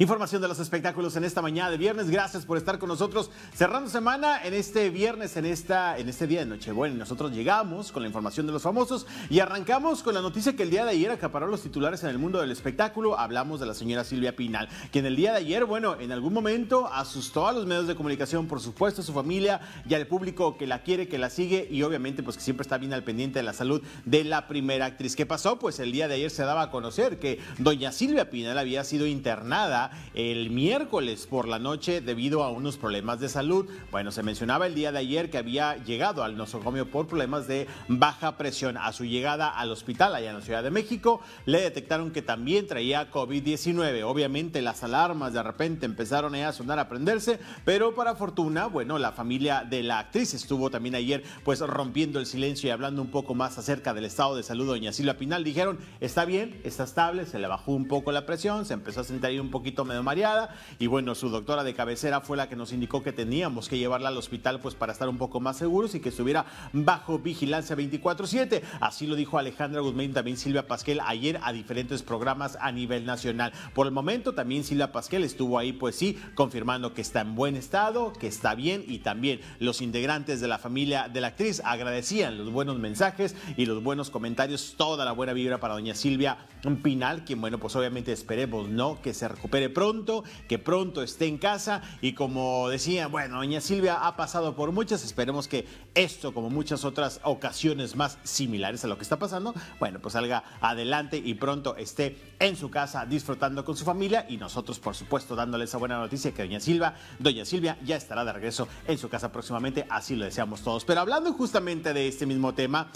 Información de los espectáculos en esta mañana de viernes. Gracias por estar con nosotros. Cerrando semana en este viernes, en, esta, en este día de Nochebuena. Nosotros llegamos con la información de los famosos y arrancamos con la noticia que el día de ayer acaparó los titulares en el mundo del espectáculo. Hablamos de la señora Silvia Pinal, quien el día de ayer, bueno, en algún momento asustó a los medios de comunicación, por supuesto, a su familia y al público que la quiere, que la sigue y obviamente pues que siempre está bien al pendiente de la salud de la primera actriz. ¿Qué pasó? Pues el día de ayer se daba a conocer que doña Silvia Pinal había sido internada el miércoles por la noche debido a unos problemas de salud. Bueno, se mencionaba el día de ayer que había llegado al nosocomio por problemas de baja presión. A su llegada al hospital allá en la Ciudad de México, le detectaron que también traía COVID-19. Obviamente las alarmas de repente empezaron a sonar a prenderse, pero para fortuna, bueno, la familia de la actriz estuvo también ayer pues rompiendo el silencio y hablando un poco más acerca del estado de salud de doña Silvia Pinal. Dijeron, está bien, está estable, se le bajó un poco la presión, se empezó a sentir ahí un poquito medio mareada y bueno, su doctora de cabecera fue la que nos indicó que teníamos que llevarla al hospital pues para estar un poco más seguros y que estuviera bajo vigilancia 24/7. Así lo dijo Alejandra Guzmán y también Silvia Pasquel ayer a diferentes programas a nivel nacional. Por el momento también Silvia Pasquel estuvo ahí pues sí, confirmando que está en buen estado, que está bien y también los integrantes de la familia de la actriz agradecían los buenos mensajes y los buenos comentarios, toda la buena vibra para doña Silvia Pinal, quien bueno pues obviamente esperemos no que se recupere pronto, que pronto esté en casa y como decía, bueno, doña Silvia ha pasado por muchas, esperemos que esto, como muchas otras ocasiones más similares a lo que está pasando, bueno, pues salga adelante y pronto esté en su casa disfrutando con su familia y nosotros, por supuesto, dándole esa buena noticia que doña Silvia, doña Silvia ya estará de regreso en su casa próximamente, así lo deseamos todos. Pero hablando justamente de este mismo tema,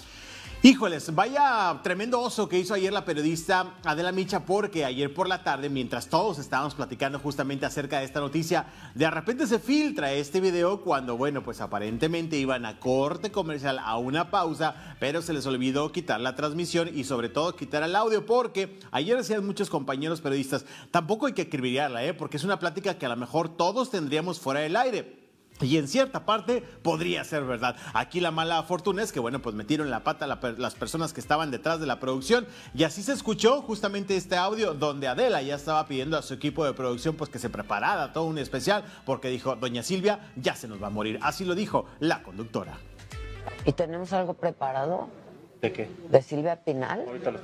Híjoles, vaya tremendo oso que hizo ayer la periodista Adela Micha porque ayer por la tarde, mientras todos estábamos platicando justamente acerca de esta noticia, de repente se filtra este video cuando, bueno, pues aparentemente iban a corte comercial a una pausa, pero se les olvidó quitar la transmisión y sobre todo quitar el audio porque ayer decían muchos compañeros periodistas, tampoco hay que acribillarla, ¿eh? porque es una plática que a lo mejor todos tendríamos fuera del aire. Y en cierta parte podría ser verdad. Aquí la mala fortuna es que, bueno, pues metieron la pata las personas que estaban detrás de la producción y así se escuchó justamente este audio donde Adela ya estaba pidiendo a su equipo de producción pues que se preparara todo un especial porque dijo, doña Silvia ya se nos va a morir. Así lo dijo la conductora. ¿Y tenemos algo preparado? ¿De qué? De Silvia Pinal. Ahorita lo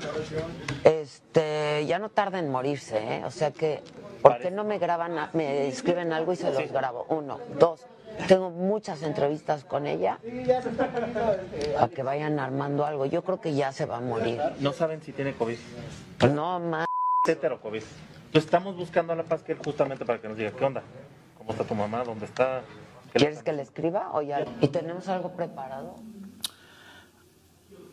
Este, ya no tarda en morirse, ¿eh? O sea que, ¿por qué no me graban, me escriben algo y se los grabo? Uno, dos. Tengo muchas entrevistas con ella a que vayan armando algo. Yo creo que ya se va a morir. No saben si tiene COVID. No, más. Etcétera, COVID. Entonces estamos buscando a la Pasquel justamente para que nos diga qué onda. ¿Cómo está tu mamá? ¿Dónde está? ¿Quieres que le escriba o ya? ¿Y tenemos algo preparado?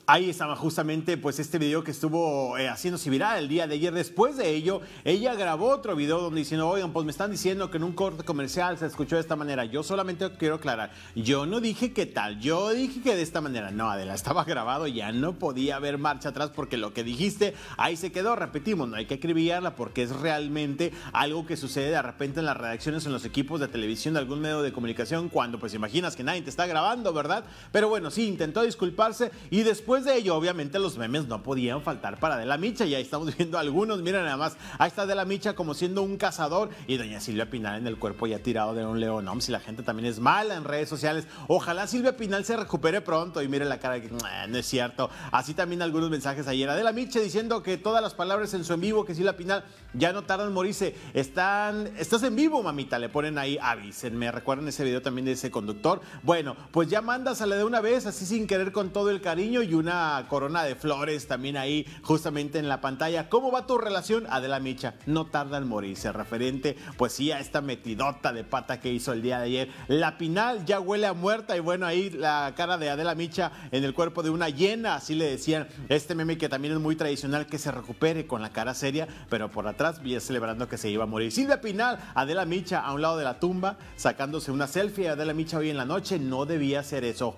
Ahí estaba justamente pues este video que estuvo eh, haciéndose viral el día de ayer. Después de ello, ella grabó otro video donde diciendo, oigan, pues me están diciendo que en un corte comercial se escuchó de esta manera. Yo solamente quiero aclarar, yo no dije qué tal, yo dije que de esta manera. No, Adela, estaba grabado, ya no podía haber marcha atrás porque lo que dijiste ahí se quedó. Repetimos, no hay que acribillarla porque es realmente algo que sucede de repente en las redacciones, en los equipos de televisión de algún medio de comunicación cuando pues imaginas que nadie te está grabando, ¿verdad? Pero bueno, sí, intentó disculparse y después de ello, obviamente, los memes no podían faltar para De la Micha. Y ahí estamos viendo algunos. Miren, nada más, ahí está De la Micha como siendo un cazador y doña Silvia Pinal en el cuerpo ya tirado de un león. No, si la gente también es mala en redes sociales. Ojalá Silvia Pinal se recupere pronto. Y miren la cara que no es cierto. Así también algunos mensajes ayer a De la Micha diciendo que todas las palabras en su en vivo, que Silvia Pinal ya no tardan en morirse. Están, estás en vivo, mamita. Le ponen ahí, avísenme. Recuerden ese video también de ese conductor. Bueno, pues ya mándasale de una vez, así sin querer, con todo el cariño y una corona de flores también ahí justamente en la pantalla. ¿Cómo va tu relación? Adela Micha, no tarda en morirse. Referente, pues sí, a esta metidota de pata que hizo el día de ayer. La Pinal ya huele a muerta y bueno, ahí la cara de Adela Micha en el cuerpo de una hiena, así le decían. Este meme que también es muy tradicional, que se recupere con la cara seria, pero por atrás vi celebrando que se iba a morir. Silvia Pinal, Adela Micha a un lado de la tumba, sacándose una selfie. Adela Micha hoy en la noche no debía hacer eso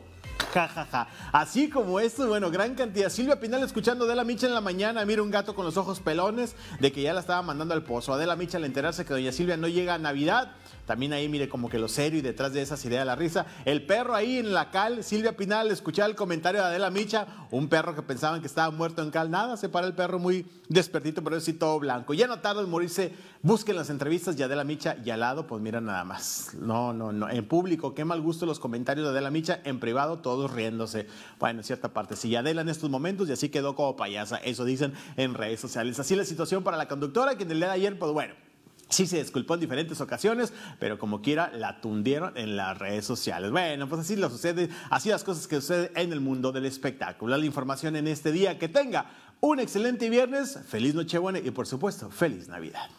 jajaja. Así como esto, bueno, gran cantidad. Silvia Pinal escuchando Adela Micha en la mañana, mira un gato con los ojos pelones de que ya la estaba mandando al pozo. Adela Micha al enterarse que doña Silvia no llega a Navidad, también ahí mire como que lo serio y detrás de esas ideas la risa. El perro ahí en la cal, Silvia Pinal, escuchaba el comentario de Adela Micha, un perro que pensaban que estaba muerto en cal, nada, se para el perro muy despertito, pero sí todo blanco. Ya no tarda en morirse, busquen las entrevistas de Adela Micha y al lado, pues mira nada más. No, no, no, en público, qué mal gusto los comentarios de Adela Micha, en privado todos riéndose. Bueno, en cierta parte, sí, Adela en estos momentos y así quedó como payasa, eso dicen en redes sociales. Así la situación para la conductora, que en el ayer, pues bueno, Sí se disculpó en diferentes ocasiones, pero como quiera la tundieron en las redes sociales. Bueno, pues así lo sucede, así las cosas que suceden en el mundo del espectáculo. La información en este día, que tenga un excelente viernes, feliz Nochebuena y por supuesto, feliz Navidad.